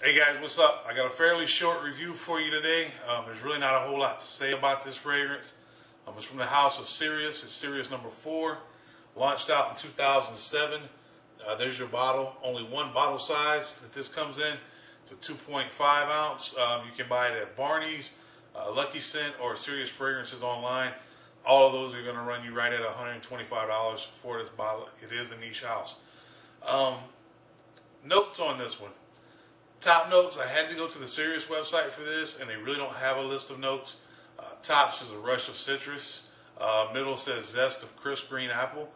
Hey guys, what's up? I got a fairly short review for you today. Um, there's really not a whole lot to say about this fragrance. Um, it's from the house of Cereus. It's Cereus number four. Launched out in 2007. Uh, there's your bottle. Only one bottle size that this comes in. It's a 2.5 ounce. Um, you can buy it at Barney's, uh, Lucky Scent, or Cereus Fragrances online. All of those are going to run you right at $125 for this bottle. It is a niche house. Um, notes on this one. Top notes, I had to go to the Cereus website for this, and they really don't have a list of notes. Uh, tops is a rush of citrus. Uh, middle says zest of crisp green apple.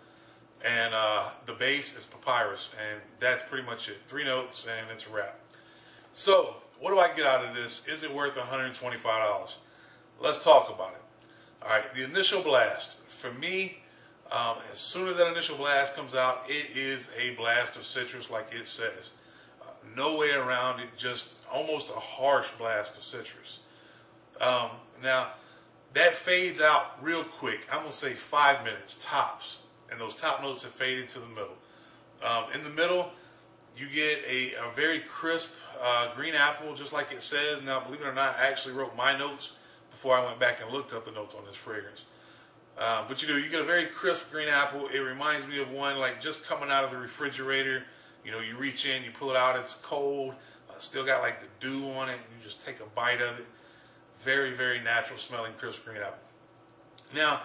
And uh, the base is papyrus, and that's pretty much it. Three notes, and it's a wrap. So, what do I get out of this? Is it worth $125? Let's talk about it. All right, the initial blast. For me, um, as soon as that initial blast comes out, it is a blast of citrus like it says no way around it, just almost a harsh blast of citrus. Um, now, that fades out real quick. I'm going to say five minutes tops. And those top notes have faded to the middle. Um, in the middle, you get a, a very crisp uh, green apple, just like it says. Now, believe it or not, I actually wrote my notes before I went back and looked up the notes on this fragrance. Um, but you know, you get a very crisp green apple. It reminds me of one like just coming out of the refrigerator you know, you reach in, you pull it out, it's cold, uh, still got like the dew on it, you just take a bite of it. Very, very natural smelling crisp green apple. Now,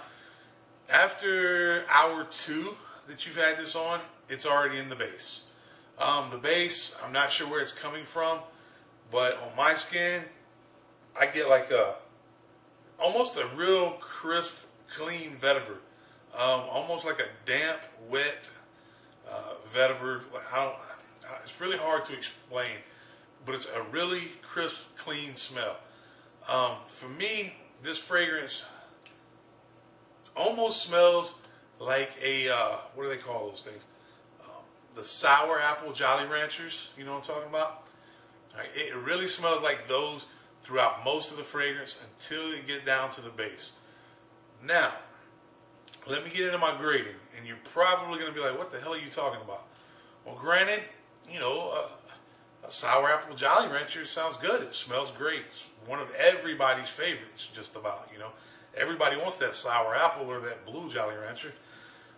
after hour two that you've had this on, it's already in the base. Um, the base, I'm not sure where it's coming from, but on my skin, I get like a almost a real crisp, clean vetiver. Um, almost like a damp, wet vetiver. I don't, it's really hard to explain, but it's a really crisp, clean smell. Um, for me, this fragrance almost smells like a uh, what do they call those things? Um, the sour apple Jolly Ranchers. You know what I'm talking about? Right, it really smells like those throughout most of the fragrance until you get down to the base. Now, let me get into my grading, and you're probably going to be like, what the hell are you talking about? Well, granted, you know, a sour apple Jolly Rancher sounds good. It smells great. It's one of everybody's favorites, just about, you know. Everybody wants that sour apple or that blue Jolly Rancher.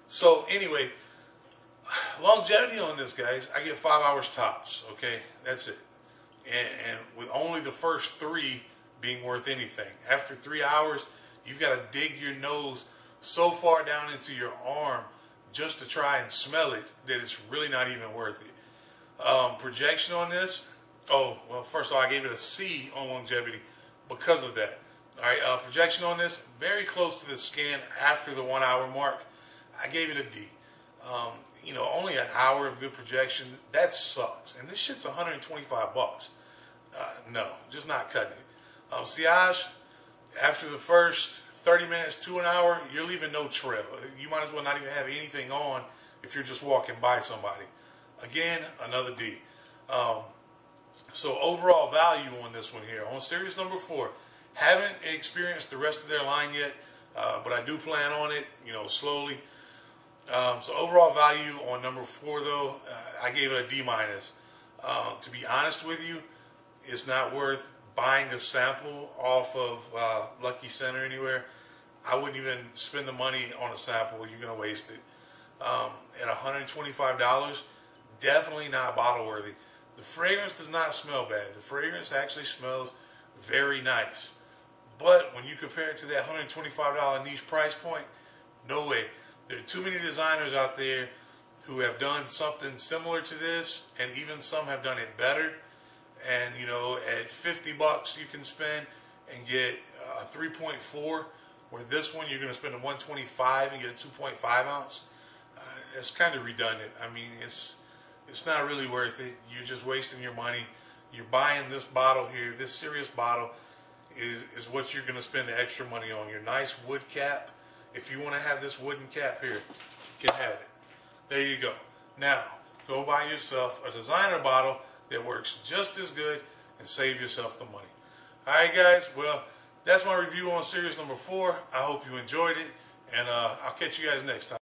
So, anyway, longevity on this, guys, I get five hours tops, okay? That's it. And, and with only the first three being worth anything. After three hours, you've got to dig your nose so far down into your arm just to try and smell it that it's really not even worth it. Um, projection on this, oh, well, first of all, I gave it a C on longevity because of that. All right, uh, projection on this, very close to the scan after the one hour mark. I gave it a D. Um, you know, only an hour of good projection, that sucks. And this shit's 125 bucks. Uh, no, just not cutting it. Um, Sillage, after the first 30 minutes to an hour, you're leaving no trail. You might as well not even have anything on if you're just walking by somebody. Again, another D. Um, so overall value on this one here, on Cereus number four, haven't experienced the rest of their line yet, uh, but I do plan on it, you know, slowly. Um, so overall value on number four, though, uh, I gave it a D minus. Uh, to be honest with you, it's not worth buying a sample off of uh, Lucky Center anywhere, I wouldn't even spend the money on a sample. You're going to waste it. Um, at $125, definitely not bottle worthy. The fragrance does not smell bad. The fragrance actually smells very nice. But when you compare it to that $125 niche price point, no way. There are too many designers out there who have done something similar to this, and even some have done it better and you know at 50 bucks you can spend and get a 3.4 where this one you're going to spend a 125 and get a 2.5 ounce uh, it's kind of redundant. I mean it's it's not really worth it. You're just wasting your money. You're buying this bottle here this Cereus bottle is, is what you're going to spend the extra money on. Your nice wood cap if you want to have this wooden cap here you can have it. There you go. Now go buy yourself a designer bottle that works just as good and save yourself the money. Alright guys, well, that's my review on Cereus number four. I hope you enjoyed it, and uh, I'll catch you guys next time.